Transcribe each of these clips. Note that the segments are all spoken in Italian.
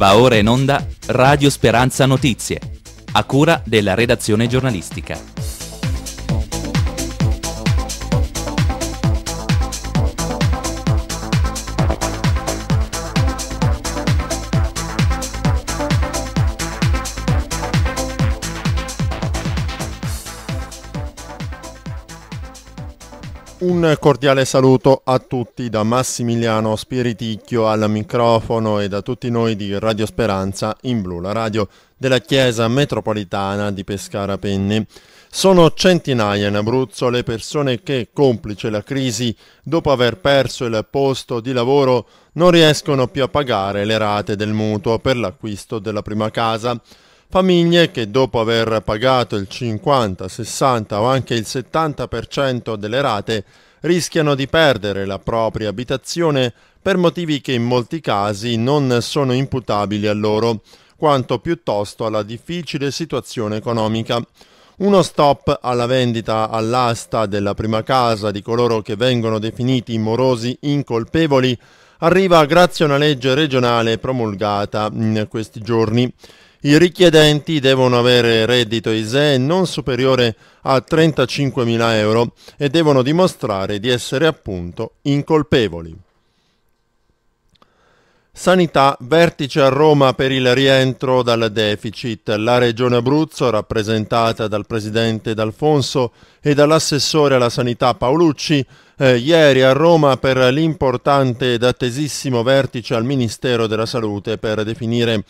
Va ora in onda Radio Speranza Notizie, a cura della redazione giornalistica. Un cordiale saluto a tutti da Massimiliano Spiriticchio al microfono e da tutti noi di Radio Speranza in blu, la radio della Chiesa metropolitana di Pescara Penne. Sono centinaia in Abruzzo le persone che, complice la crisi, dopo aver perso il posto di lavoro, non riescono più a pagare le rate del mutuo per l'acquisto della prima casa. Famiglie che dopo aver pagato il 50, 60 o anche il 70% delle rate rischiano di perdere la propria abitazione per motivi che in molti casi non sono imputabili a loro, quanto piuttosto alla difficile situazione economica. Uno stop alla vendita all'asta della prima casa di coloro che vengono definiti morosi incolpevoli arriva grazie a una legge regionale promulgata in questi giorni. I richiedenti devono avere reddito ISEE non superiore a 35.000 euro e devono dimostrare di essere appunto incolpevoli. Sanità, vertice a Roma per il rientro dal deficit. La Regione Abruzzo, rappresentata dal Presidente D'Alfonso e dall'assessore alla Sanità Paolucci, eh, ieri a Roma per l'importante ed attesissimo vertice al Ministero della Salute per definire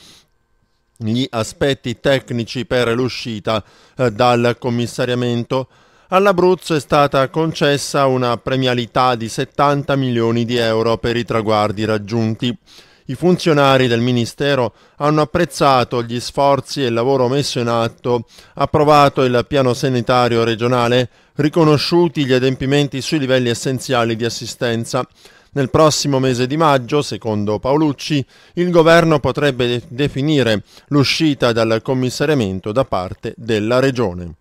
gli aspetti tecnici per l'uscita eh, dal commissariamento, all'Abruzzo è stata concessa una premialità di 70 milioni di euro per i traguardi raggiunti. I funzionari del Ministero hanno apprezzato gli sforzi e il lavoro messo in atto, approvato il piano sanitario regionale, riconosciuti gli adempimenti sui livelli essenziali di assistenza. Nel prossimo mese di maggio, secondo Paolucci, il governo potrebbe de- definire l'uscita dal commissariamento da parte della regione.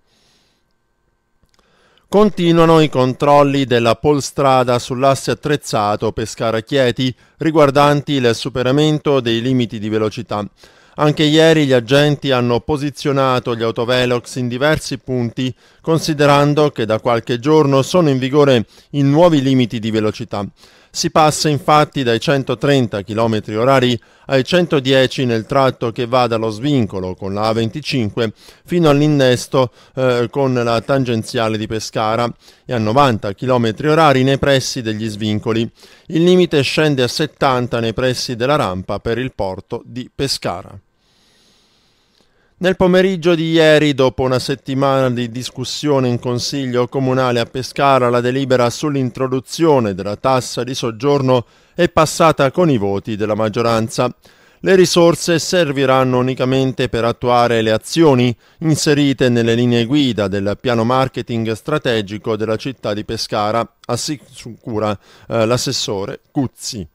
Continuano i controlli della polstrada sull'asse attrezzato Pescara-Chieti riguardanti il superamento dei limiti di velocità. Anche ieri gli agenti hanno posizionato gli autovelox in diversi punti, considerando che da qualche giorno sono in vigore i nuovi limiti di velocità. Si passa infatti dai 130 km orari ai 110 nel tratto che va dallo svincolo con la A25 fino all'innesto eh, con la tangenziale di Pescara e a 90 km orari nei pressi degli svincoli. Il limite scende a 70 nei pressi della rampa per il porto di Pescara. Nel pomeriggio di ieri, dopo una settimana di discussione in Consiglio Comunale a Pescara, la delibera sull'introduzione della tassa di soggiorno è passata con i voti della maggioranza. Le risorse serviranno unicamente per attuare le azioni inserite nelle linee guida del piano marketing strategico della città di Pescara, assicura eh, l'assessore Cuzzi.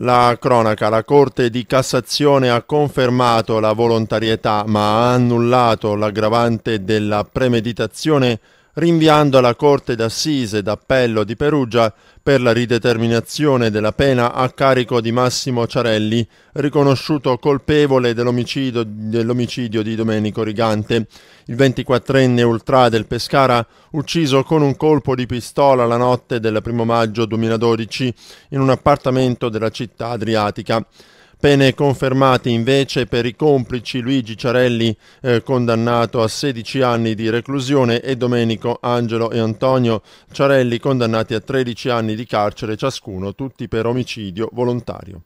La cronaca, la Corte di Cassazione ha confermato la volontarietà ma ha annullato l'aggravante della premeditazione rinviando alla Corte d'Assise d'Appello di Perugia per la rideterminazione della pena a carico di Massimo Ciarelli, riconosciuto colpevole dell'omicidio, dell'omicidio di Domenico Rigante, il 24enne ultra del Pescara, ucciso con un colpo di pistola la notte del 1 maggio 2012 in un appartamento della città adriatica. Pene confermate invece per i complici Luigi Ciarelli, eh, condannato a 16 anni di reclusione, e Domenico, Angelo e Antonio Ciarelli, condannati a 13 anni di carcere ciascuno, tutti per omicidio volontario.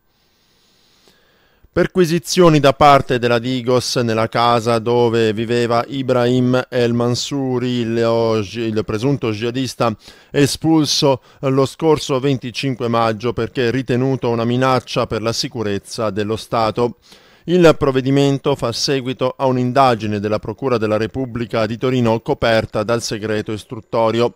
Perquisizioni da parte della Digos nella casa dove viveva Ibrahim El Mansuri, il, il, presunto jihadista espulso lo scorso 25 maggio perché ritenuto una minaccia per la sicurezza dello Stato. Il provvedimento fa seguito a un'indagine della Procura della Repubblica di Torino coperta dal segreto istruttorio.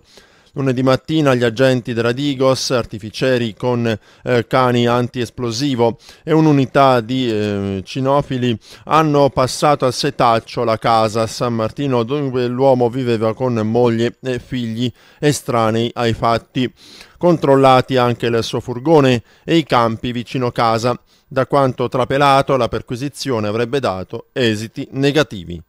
Lunedì mattina gli agenti della Digos, artificieri con eh, cani antiesplosivo e un'unità di eh, cinofili hanno passato al setaccio la casa a San Martino dove l'uomo viveva con moglie e figli estranei ai fatti. Controllati anche il suo furgone e i campi vicino casa. Da quanto trapelato la perquisizione avrebbe dato esiti negativi.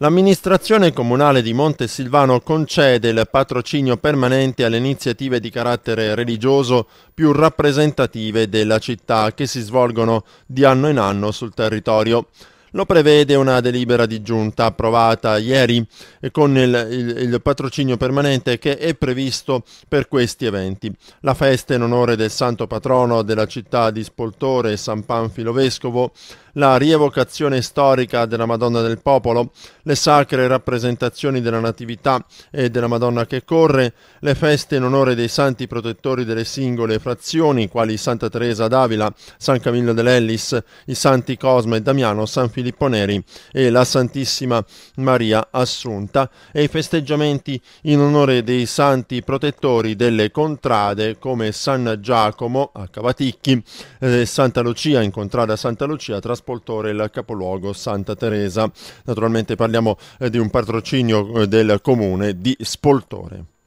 L'amministrazione comunale di Montesilvano concede il patrocinio permanente alle iniziative di carattere religioso più rappresentative della città che si svolgono di anno in anno sul territorio. Lo prevede una delibera di giunta approvata ieri con il, il, il, patrocinio permanente che è previsto per questi eventi. La festa in onore del santo patrono della città di Spoltore, San Panfilo Vescovo, la rievocazione storica della Madonna del Popolo, le sacre rappresentazioni della Natività e della Madonna che corre, le feste in onore dei santi protettori delle singole frazioni, quali Santa Teresa d'Avila, San Camillo dell'Ellis, i santi Cosma e Damiano, San Filippo Neri e la Santissima Maria Assunta, e i festeggiamenti in onore dei santi protettori delle contrade come San Giacomo a Cavaticchi, eh, Santa Lucia in contrada Santa Lucia, trasportata Spoltore il capoluogo Santa Teresa. Naturalmente parliamo eh, di un patrocinio eh, del comune di Spoltore.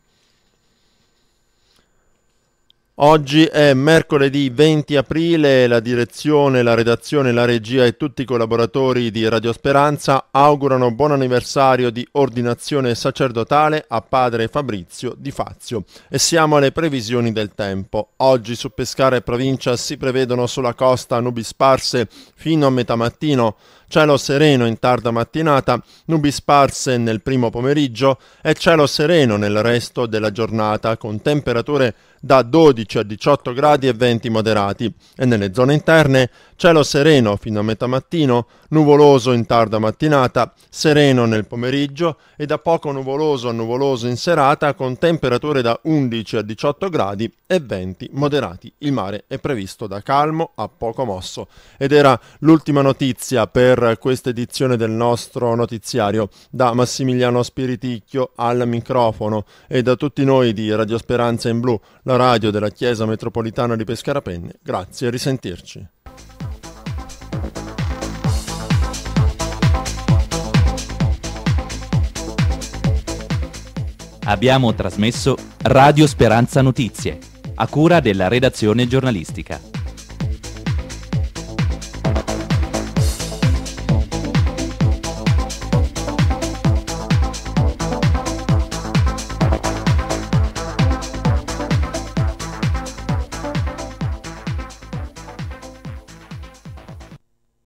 Oggi è mercoledì 20 aprile, la direzione, la redazione, la regia e tutti i collaboratori di Radio Speranza augurano buon anniversario di ordinazione sacerdotale a padre Fabrizio Di Fazio e siamo alle previsioni del tempo. Oggi su Pescara e provincia si prevedono sulla costa nubi sparse fino a metà mattino, cielo sereno in tarda mattinata, nubi sparse nel primo pomeriggio e cielo sereno nel resto della giornata con temperature da 12 a 18 gradi e venti moderati e nelle zone interne cielo sereno fino a metà mattino, nuvoloso in tarda mattinata, sereno nel pomeriggio e da poco nuvoloso a nuvoloso in serata con temperature da 11 a 18 gradi e venti moderati. Il mare è previsto da calmo a poco mosso. Ed era l'ultima notizia per questa edizione del nostro notiziario. Da Massimiliano Spiriticchio al microfono e da tutti noi di Radio Speranza in Blu, la radio della Chiesa Metropolitana di Pescara Penne. Grazie, a risentirci. Abbiamo trasmesso Radio Speranza Notizie, a cura della redazione giornalistica.